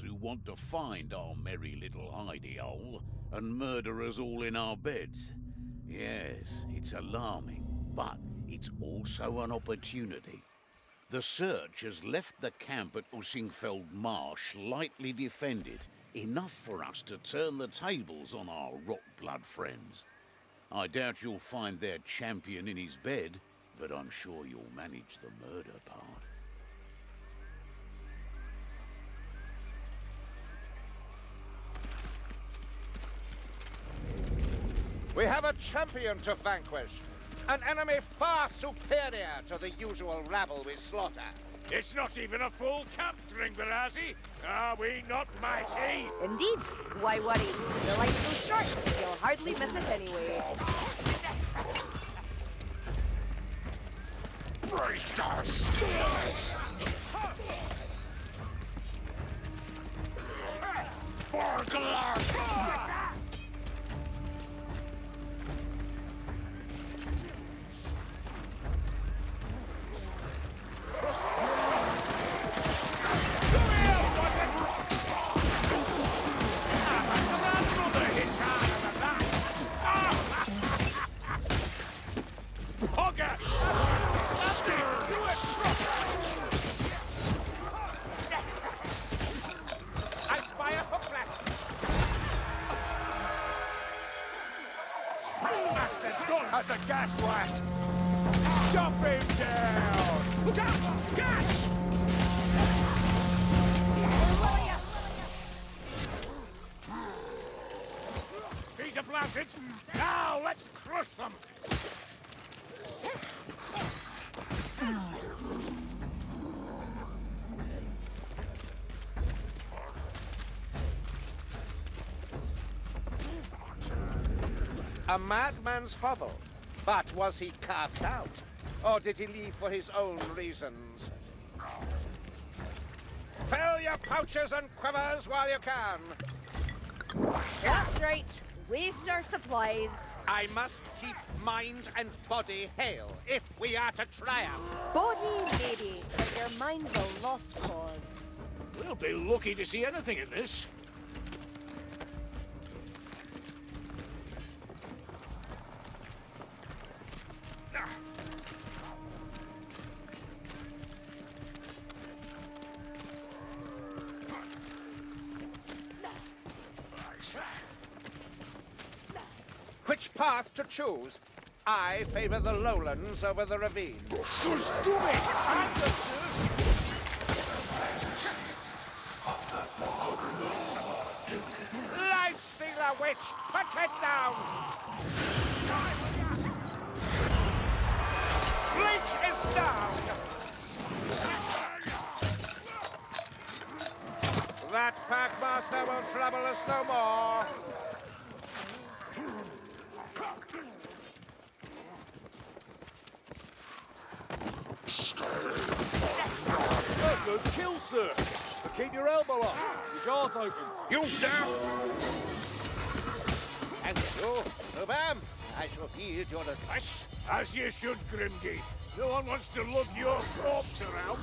who want to find our merry little hidey hole and murder us all in our beds. Yes, it's alarming, but it's also an opportunity. The search has left the camp at Ussingfeld Marsh lightly defended, enough for us to turn the tables on our rock blood friends. I doubt you'll find their champion in his bed, but I'm sure you'll manage the murder part. We have a champion to vanquish. An enemy far superior to the usual rabble we slaughter. It's not even a full cup, Dringbarazi. Are we not mighty? Indeed. Why worry? The life's so short, you'll hardly miss it anyway. Let's crush them! A madman's hovel. But was he cast out? Or did he leave for his own reasons? Fill your pouches and quivers while you can. That's right. Waste our supplies. I must keep mind and body hale if we are to triumph. Body, maybe, but their mind's a lost cause. We'll be lucky to see anything in this. Which path to choose? I favor the lowlands over the ravine. Light stealer witch, put it down! Bleach is down! That packmaster will trouble us no more. Good kill, sir! But keep your elbow up. Your guard's open. You down! And you, Rubam, I shall heed your advice. As you should, Grimgate. No one wants to lug your corpse around.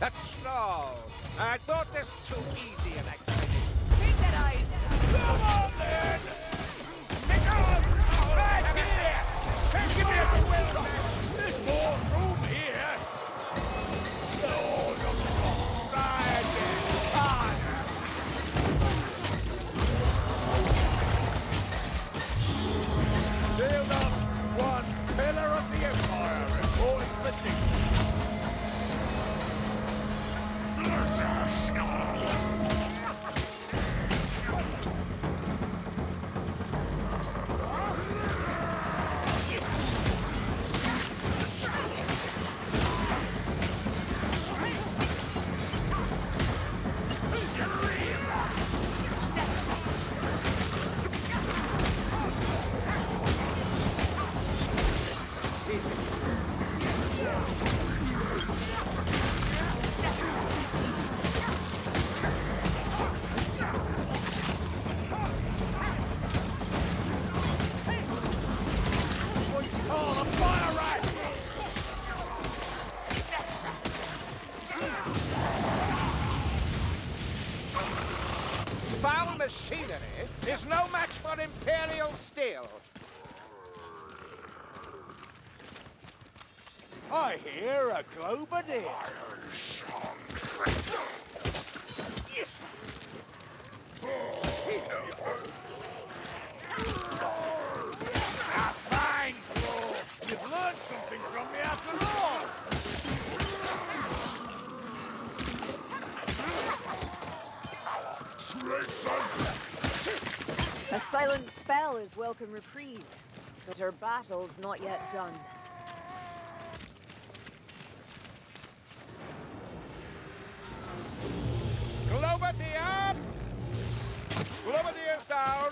That's all. I thought this too easy an activity. Take that eyes. Come on, then! Pick on! Right here! Give me a Steel. I hear a Globadier. Yes. Ah, fine. You've learned something from me after all. A silent spell is welcome reprieve, but our battle's not yet done. Globadier! Globadier's down!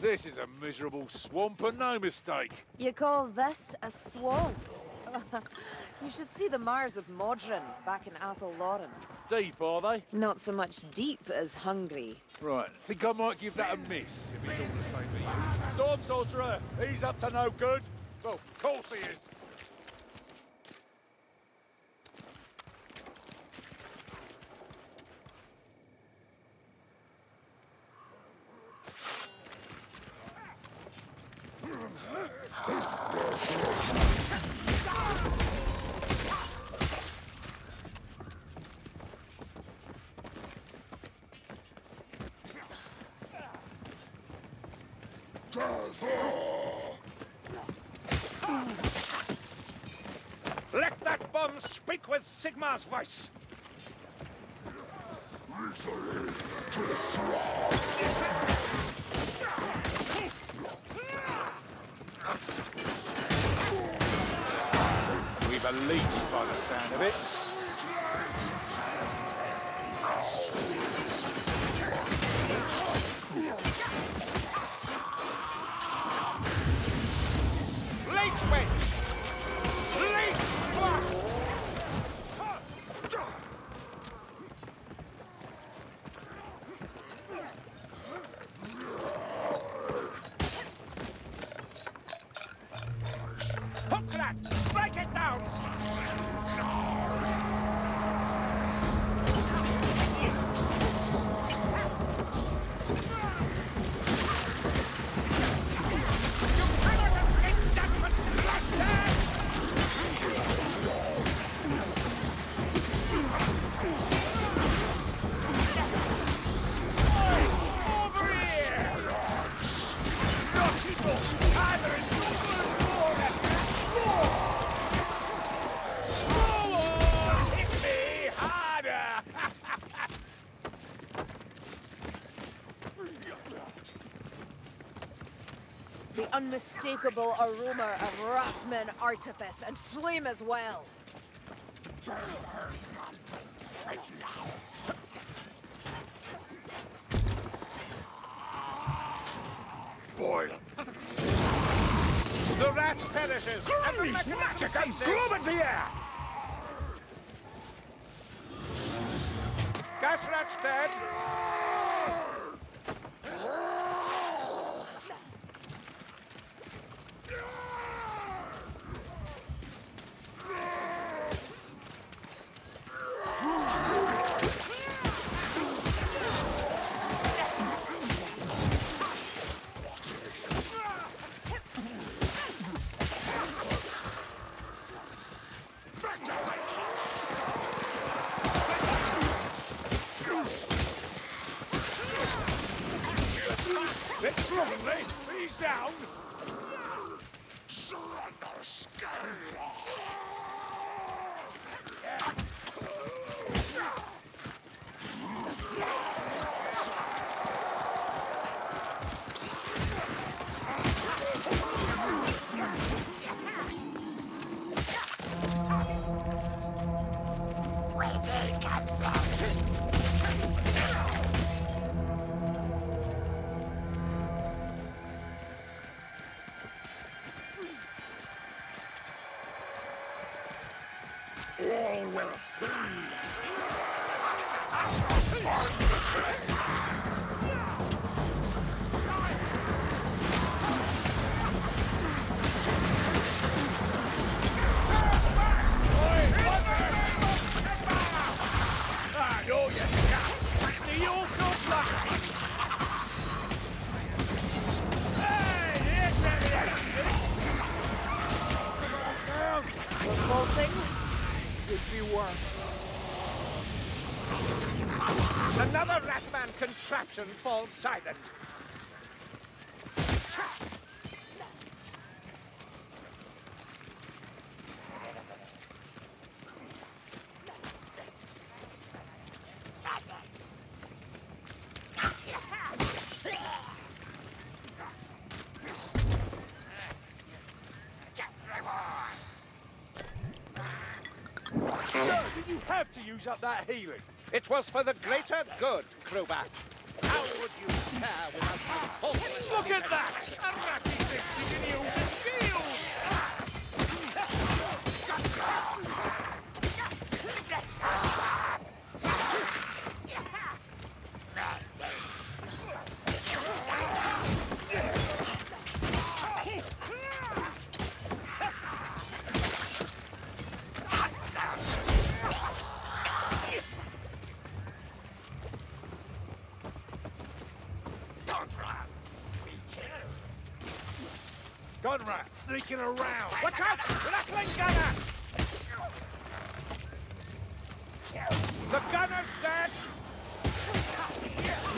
This is a miserable swamp and no mistake. You call this a swamp? you should see the Mars of Modron back in Athel Loren. Deep, are they? Not so much deep as hungry. Right. Think I might give that a miss, if he's all the same to you. Storm Sorcerer, he's up to no good. Well, of course he is. Let that bomb speak with Sigmar's voice! We've a leech by the sound of it. Unmistakable aroma of Ratman artifice and flame as well. Boy! The rat perishes, and the Unleash mechanism magic and ceases. Globadier! Gas rat's dead. Falls silent. Sir, did you have to use up that healing? It was for the greater good, Kruber. You hopeless Look at that! A ratty thinks he can use sneaking around! Watch out! Ratling gunner! The gunner's dead!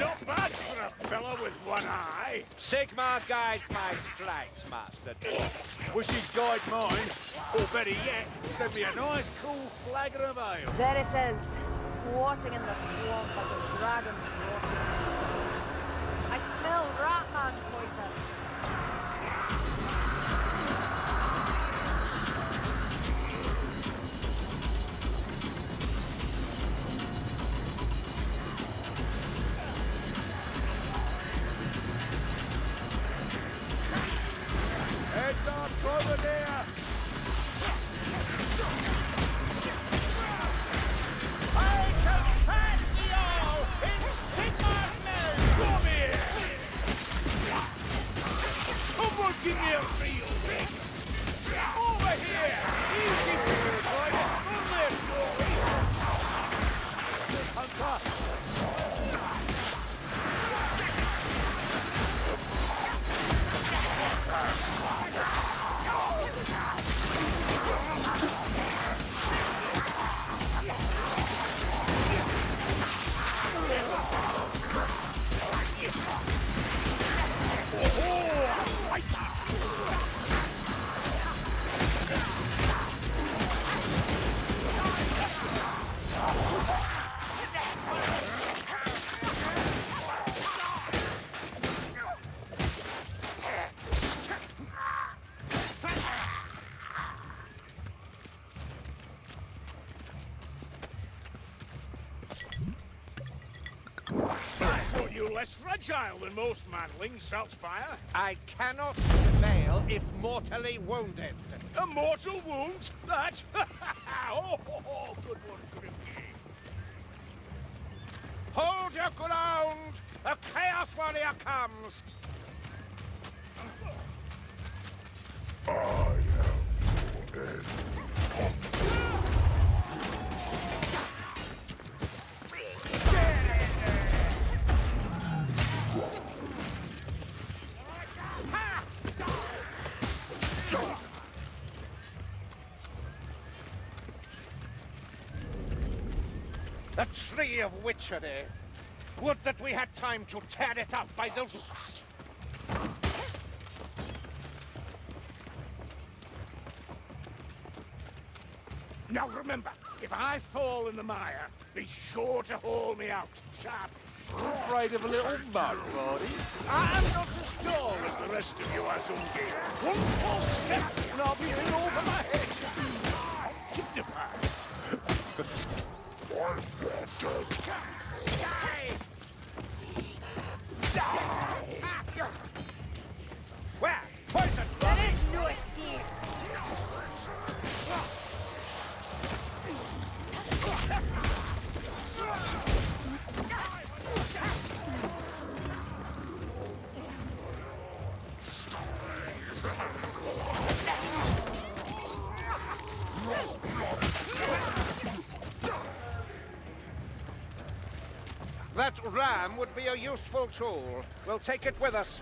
Not bad for a fella with one eye! Sigmar guides my strikes, Master. Wish he'd guide mine. Or better yet, send me a nice cool flagon of ale. There it is, squatting in the swamp like a dragon's rotting. I smell Ratman poison. You were less fragile than most manlings, Saltzpyre. I cannot prevail if mortally wounded. A mortal wound? That? oh, oh, oh, good one, Grimke. Hold your ground! The Chaos Warrior comes! The Tree of Witchery. Would that we had time to tear it up by the roots. Now remember, if I fall in the mire, be sure to haul me out. Sharp. Afraid of a little mud, Roddy? I'm not as tall as the rest of you, Azungi. One false step, and I'll be in over my head. Where? Would be a useful tool. We'll take it with us.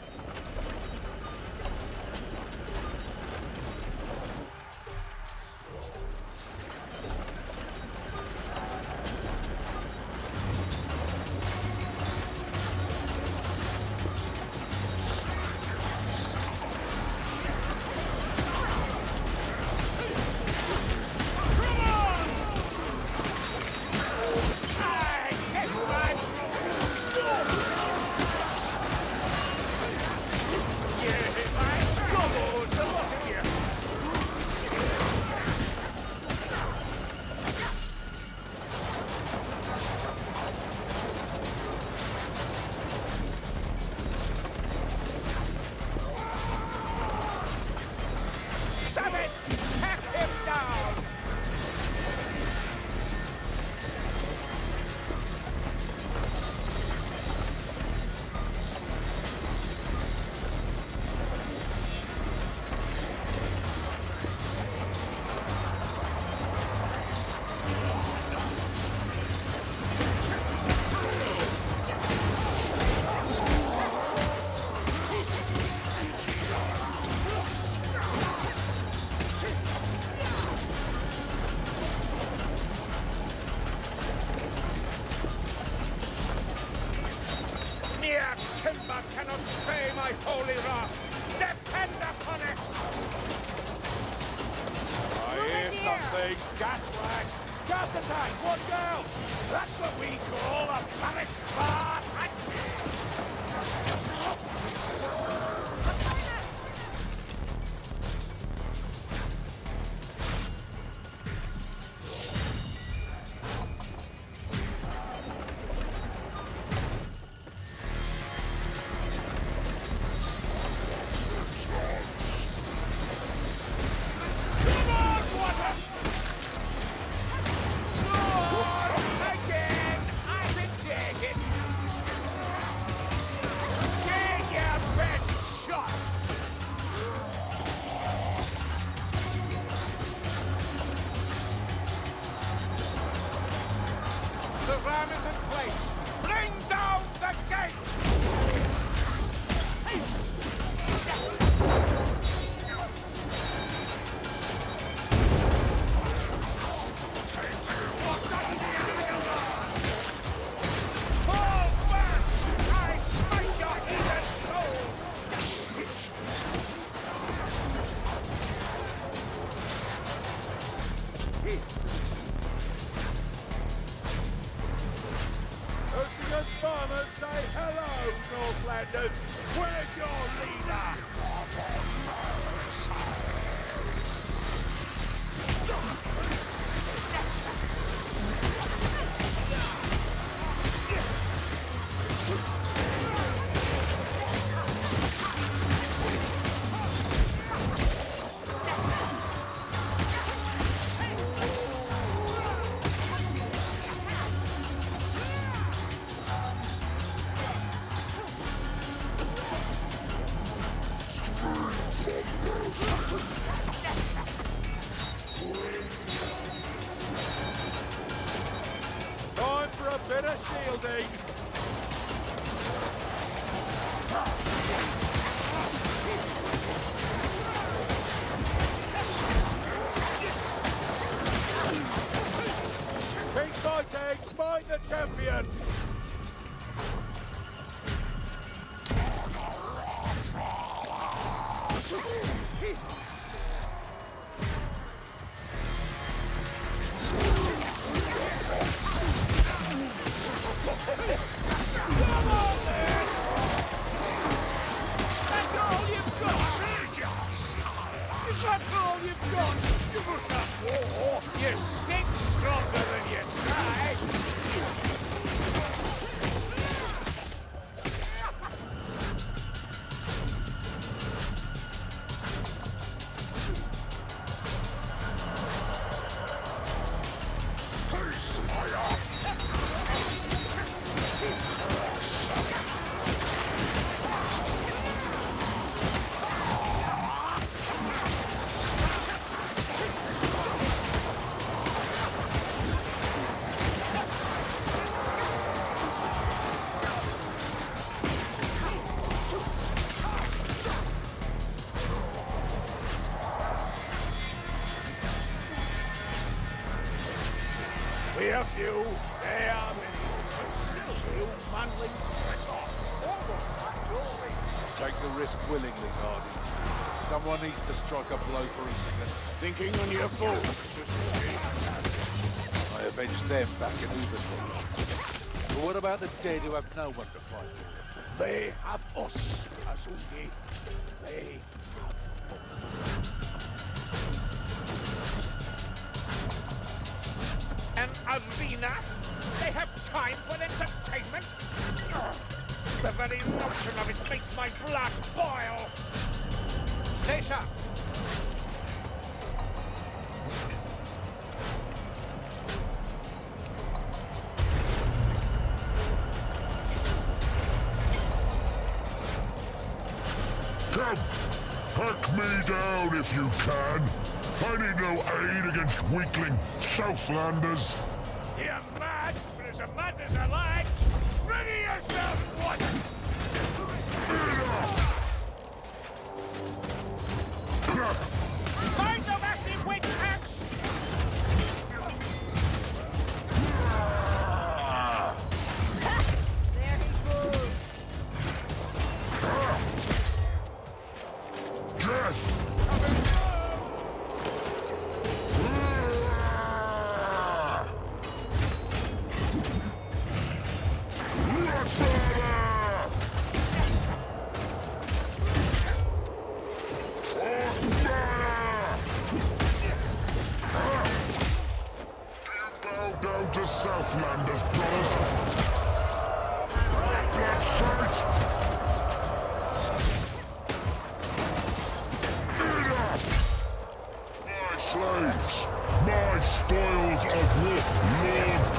Shielding! The champion! You've got? You must have war! You stink stronger than you We are few, they are many. Still few manlings press on. Almost back Take the risk willingly, Guardian. Someone needs to strike a blow for Usigan. Thinking on your foes. I avenged them back in Uberthorpe. But what about the dead who have no one to fight for? They have us, Azuki. They An arena? They have time for entertainment? The very notion of it makes my blood boil! Stay sharp! Come! Hunt me down if you can! I need no aid against weakling Southlanders! You're to Southlanders, brothers. Let's fight! slaves, my spoils of war, Lord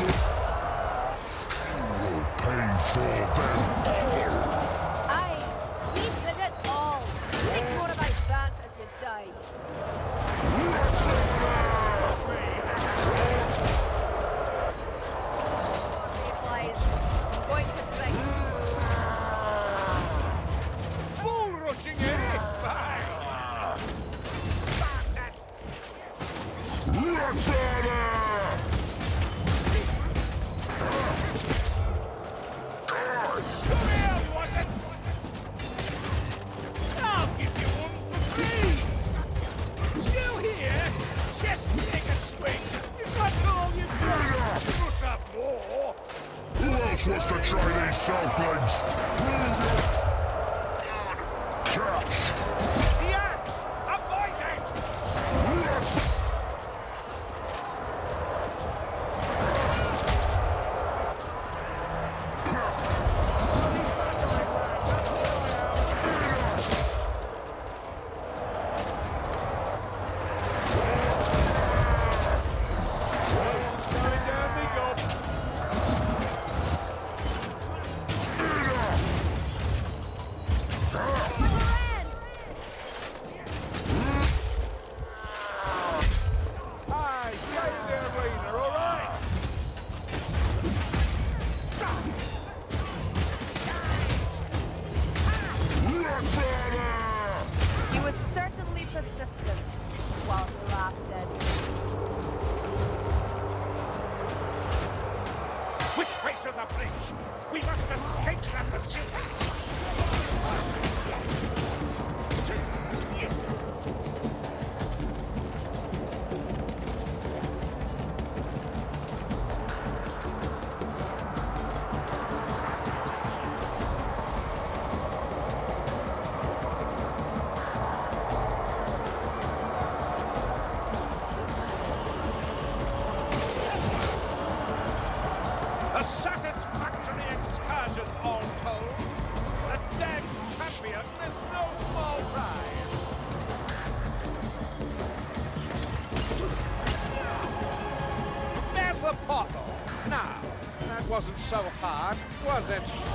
so hard, was it?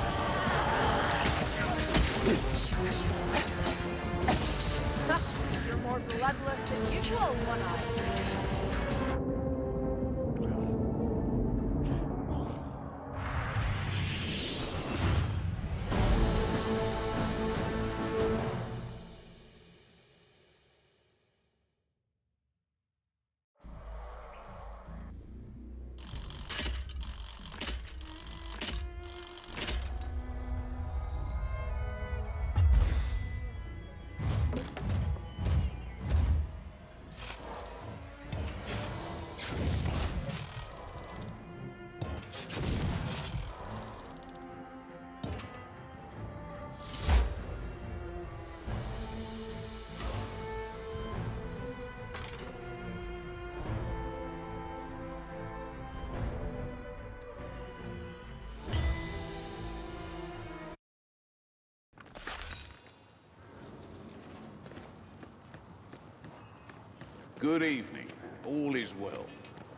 Good evening. All is well.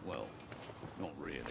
Well, not really.